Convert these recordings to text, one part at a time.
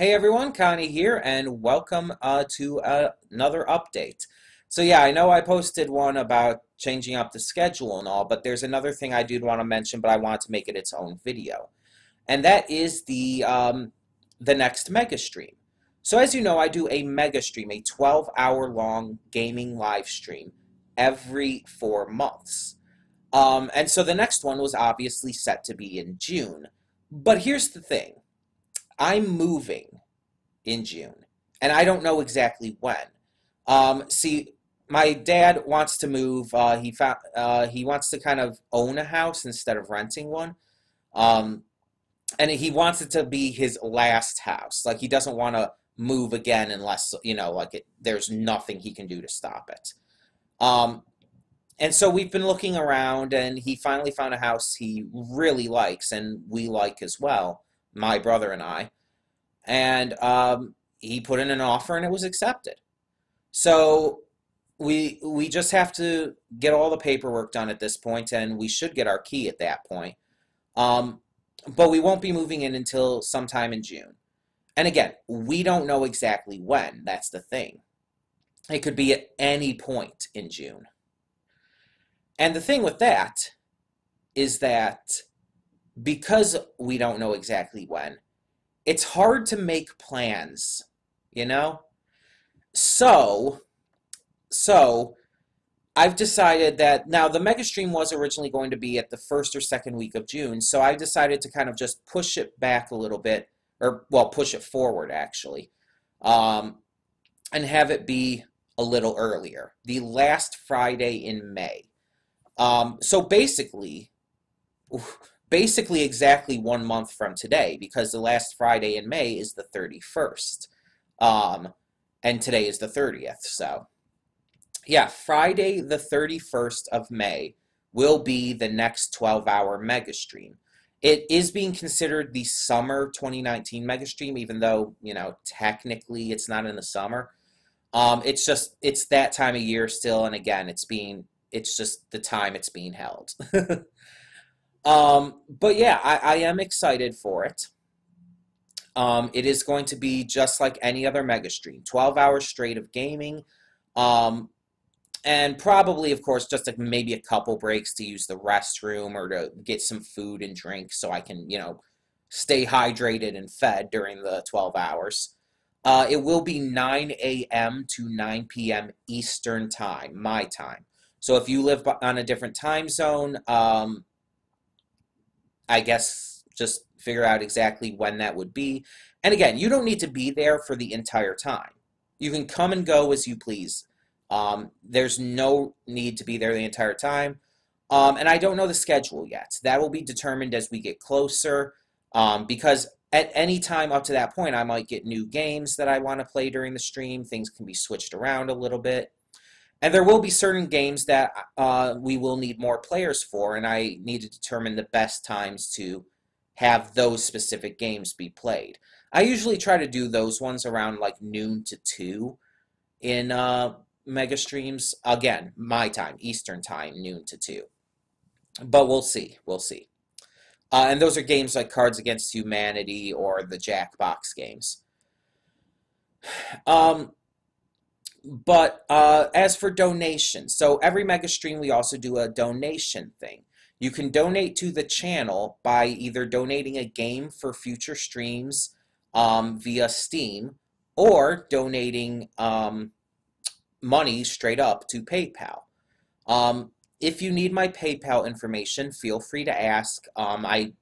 Hey everyone, Connie here, and welcome uh, to uh, another update. So yeah, I know I posted one about changing up the schedule and all, but there's another thing I did want to mention, but I wanted to make it its own video. And that is the, um, the next mega stream. So as you know, I do a mega stream, a 12-hour long gaming live stream every four months. Um, and so the next one was obviously set to be in June. But here's the thing. I'm moving in June, and I don't know exactly when. Um, see, my dad wants to move. Uh, he found uh, he wants to kind of own a house instead of renting one, um, and he wants it to be his last house. Like he doesn't want to move again unless you know, like it, there's nothing he can do to stop it. Um, and so we've been looking around, and he finally found a house he really likes, and we like as well my brother and I, and um, he put in an offer and it was accepted. So we we just have to get all the paperwork done at this point, and we should get our key at that point. Um, but we won't be moving in until sometime in June. And again, we don't know exactly when. That's the thing. It could be at any point in June. And the thing with that is that because we don't know exactly when, it's hard to make plans, you know? So, so I've decided that now the mega stream was originally going to be at the first or second week of June, so I decided to kind of just push it back a little bit, or well, push it forward actually, um, and have it be a little earlier, the last Friday in May. Um, so basically, basically exactly one month from today because the last Friday in May is the 31st. Um, and today is the 30th. So, yeah, Friday the 31st of May will be the next 12 hour mega stream. It is being considered the summer 2019 mega stream, even though, you know, technically it's not in the summer. Um, it's just, it's that time of year still. And again, it's being, it's just the time it's being held. Um, but yeah, I, I am excited for it. Um, it is going to be just like any other mega stream 12 hours straight of gaming. Um, and probably, of course, just like maybe a couple breaks to use the restroom or to get some food and drink so I can, you know, stay hydrated and fed during the 12 hours. Uh, it will be 9 a.m. to 9 p.m. Eastern Time, my time. So if you live on a different time zone, um, I guess just figure out exactly when that would be. And again, you don't need to be there for the entire time. You can come and go as you please. Um, there's no need to be there the entire time. Um, and I don't know the schedule yet. That will be determined as we get closer um, because at any time up to that point, I might get new games that I want to play during the stream. Things can be switched around a little bit. And there will be certain games that uh, we will need more players for, and I need to determine the best times to have those specific games be played. I usually try to do those ones around like noon to 2 in uh, mega streams. Again, my time, Eastern time, noon to 2. But we'll see. We'll see. Uh, and those are games like Cards Against Humanity or the Jackbox games. Um, but uh, as for donations, so every mega stream we also do a donation thing. You can donate to the channel by either donating a game for future streams um, via Steam or donating um, money straight up to PayPal. Um, if you need my PayPal information, feel free to ask. Um, I,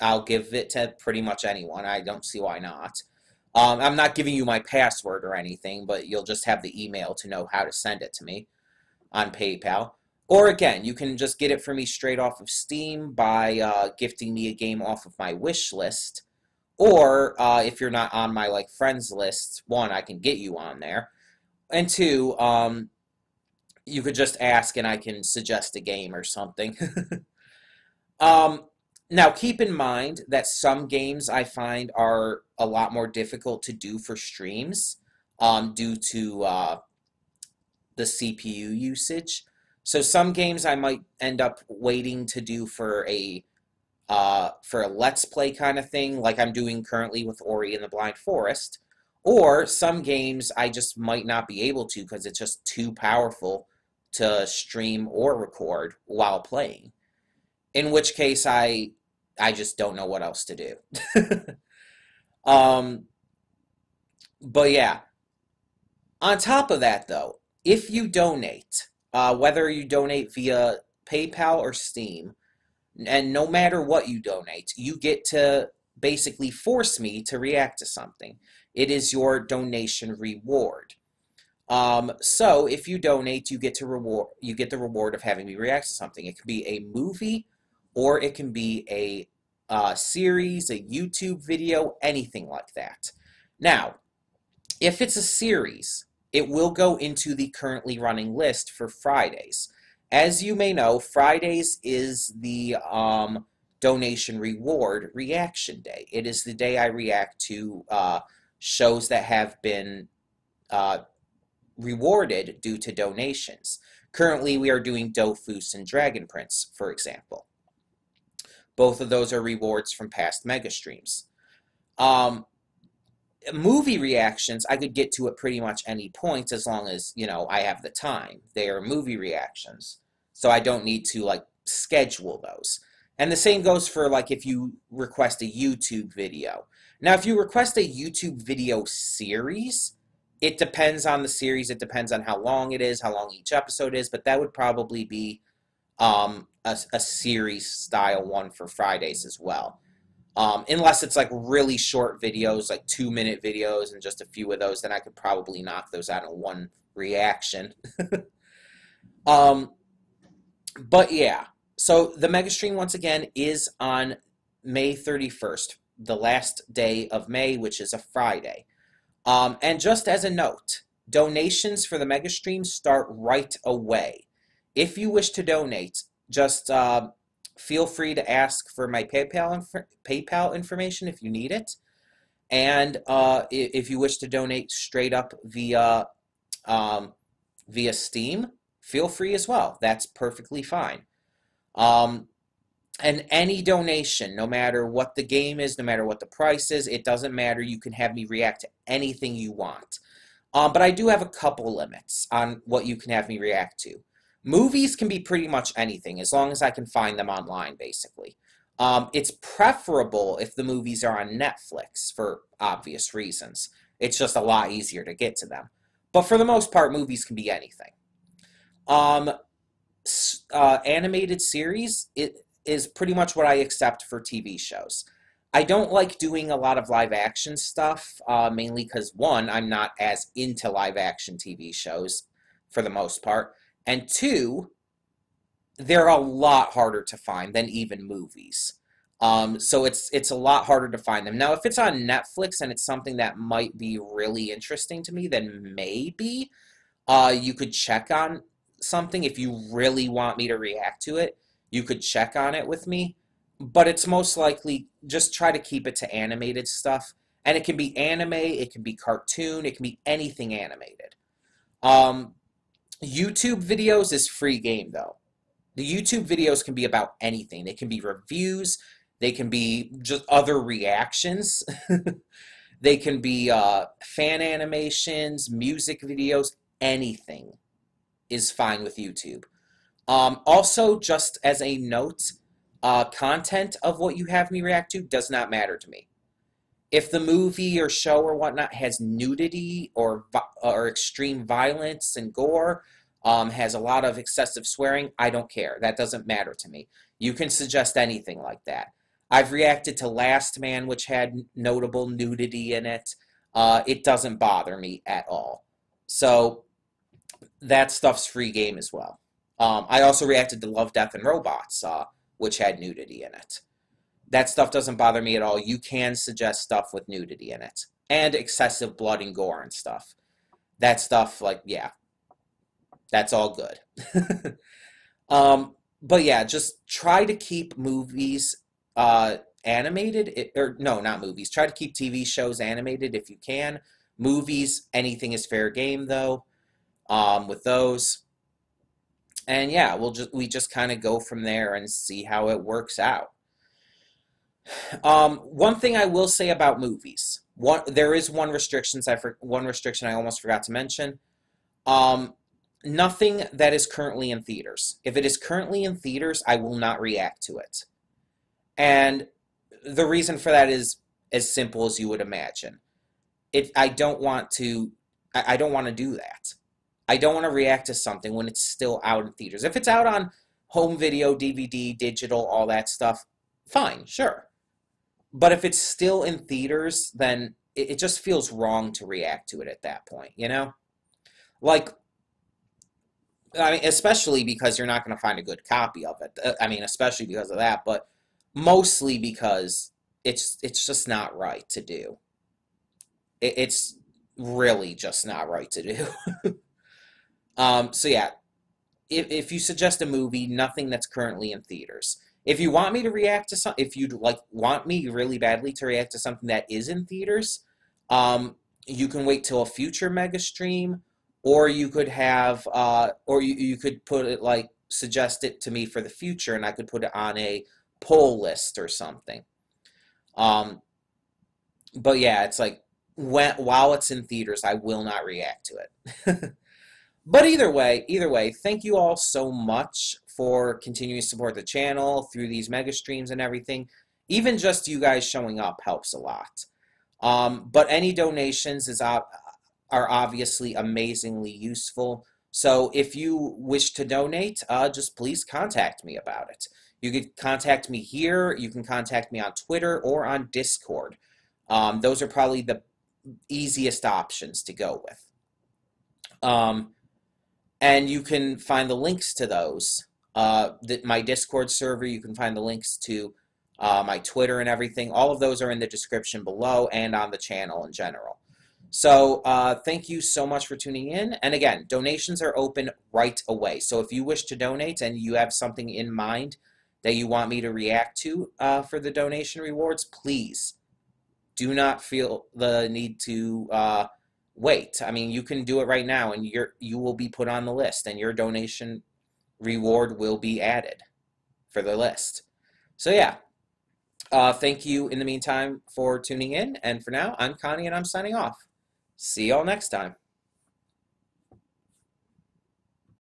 I'll give it to pretty much anyone. I don't see why not. Um, I'm not giving you my password or anything, but you'll just have the email to know how to send it to me on PayPal. Or again, you can just get it for me straight off of Steam by uh, gifting me a game off of my wish list. Or uh, if you're not on my like friends list, one, I can get you on there. And two, um, you could just ask and I can suggest a game or something. um, now, keep in mind that some games I find are a lot more difficult to do for streams um, due to uh, the CPU usage. So some games I might end up waiting to do for a uh, for a let's play kind of thing, like I'm doing currently with Ori and the Blind Forest, or some games I just might not be able to because it's just too powerful to stream or record while playing. In which case, I I just don't know what else to do. um, but yeah. On top of that, though, if you donate, uh, whether you donate via PayPal or Steam, and no matter what you donate, you get to basically force me to react to something. It is your donation reward. Um, so if you donate, you get to reward you get the reward of having me react to something. It can be a movie, or it can be a uh, series, a YouTube video, anything like that. Now, if it's a series, it will go into the currently running list for Fridays. As you may know, Fridays is the um, donation reward reaction day. It is the day I react to uh, shows that have been uh, rewarded due to donations. Currently, we are doing Dofus and Dragon Prince, for example. Both of those are rewards from past mega streams. Um, movie reactions, I could get to at pretty much any point as long as, you know, I have the time. They are movie reactions. So I don't need to, like, schedule those. And the same goes for, like, if you request a YouTube video. Now, if you request a YouTube video series, it depends on the series. It depends on how long it is, how long each episode is, but that would probably be um, a, a series style one for Fridays as well. Um, unless it's like really short videos, like two minute videos, and just a few of those, then I could probably knock those out in one reaction. um, but yeah, so the Mega Stream once again is on May 31st, the last day of May, which is a Friday. Um, and just as a note, donations for the Mega Stream start right away. If you wish to donate, just uh, feel free to ask for my PayPal inf- PayPal information if you need it, and uh, if you wish to donate straight up via um, via Steam, feel free as well. That's perfectly fine. Um, and any donation, no matter what the game is, no matter what the price is, it doesn't matter. You can have me react to anything you want. Um, but I do have a couple limits on what you can have me react to. Movies can be pretty much anything as long as I can find them online, basically. Um, it's preferable if the movies are on Netflix for obvious reasons. It's just a lot easier to get to them. But for the most part, movies can be anything. Um, uh, animated series it is pretty much what I accept for TV shows. I don't like doing a lot of live action stuff, uh, mainly because one, I'm not as into live action TV shows for the most part. And two, they're a lot harder to find than even movies. Um, so it's it's a lot harder to find them. Now, if it's on Netflix and it's something that might be really interesting to me, then maybe uh, you could check on something if you really want me to react to it. You could check on it with me, but it's most likely just try to keep it to animated stuff. And it can be anime, it can be cartoon, it can be anything animated. Um, YouTube videos is free game though. The YouTube videos can be about anything. They can be reviews. They can be just other reactions. they can be uh, fan animations, music videos, anything is fine with YouTube. Um, also, just as a note, uh, content of what you have me react to does not matter to me. If the movie or show or whatnot has nudity or or extreme violence and gore, um, has a lot of excessive swearing, I don't care. That doesn't matter to me. You can suggest anything like that. I've reacted to Last Man, which had notable nudity in it. Uh, it doesn't bother me at all. So that stuff's free game as well. Um, I also reacted to Love, Death, and Robots, uh, which had nudity in it. That stuff doesn't bother me at all. You can suggest stuff with nudity in it and excessive blood and gore and stuff. That stuff, like, yeah, that's all good. um, but yeah, just try to keep movies uh, animated, it, or no, not movies. Try to keep TV shows animated if you can. Movies, anything is fair game though. Um, with those, and yeah, we'll just we just kind of go from there and see how it works out. Um, one thing I will say about movies. One, there is one restrictions I for, one restriction I almost forgot to mention. Um, nothing that is currently in theaters. If it is currently in theaters, I will not react to it. And the reason for that is as simple as you would imagine. It I don't want to I, I don't want to do that. I don't want to react to something when it's still out in theaters. If it's out on home video, DVD, digital, all that stuff, fine, sure. But if it's still in theaters, then it, it just feels wrong to react to it at that point, you know? Like, I mean, especially because you're not going to find a good copy of it. Uh, I mean, especially because of that, but mostly because it's it's just not right to do. It, it's really just not right to do. um, so yeah, if if you suggest a movie, nothing that's currently in theaters. If you want me to react to some, if you like want me really badly to react to something that is in theaters, um, you can wait till a future mega stream, or you could have, uh, or you, you could put it like suggest it to me for the future, and I could put it on a poll list or something. Um, but yeah, it's like when while it's in theaters, I will not react to it. but either way, either way, thank you all so much for continuing to support the channel through these mega streams and everything. Even just you guys showing up helps a lot. Um, but any donations is are obviously amazingly useful. So if you wish to donate, uh, just please contact me about it. You can contact me here. You can contact me on Twitter or on Discord. Um, those are probably the easiest options to go with. Um, and you can find the links to those. Uh, the, my Discord server, you can find the links to uh, my Twitter and everything. All of those are in the description below and on the channel in general. So uh, thank you so much for tuning in. And again, donations are open right away. So if you wish to donate and you have something in mind that you want me to react to uh, for the donation rewards, please do not feel the need to uh, wait. I mean, you can do it right now, and you're you will be put on the list, and your donation reward will be added for the list. So yeah, uh, thank you in the meantime for tuning in, and for now, I'm Connie, and I'm signing off. See y'all next time.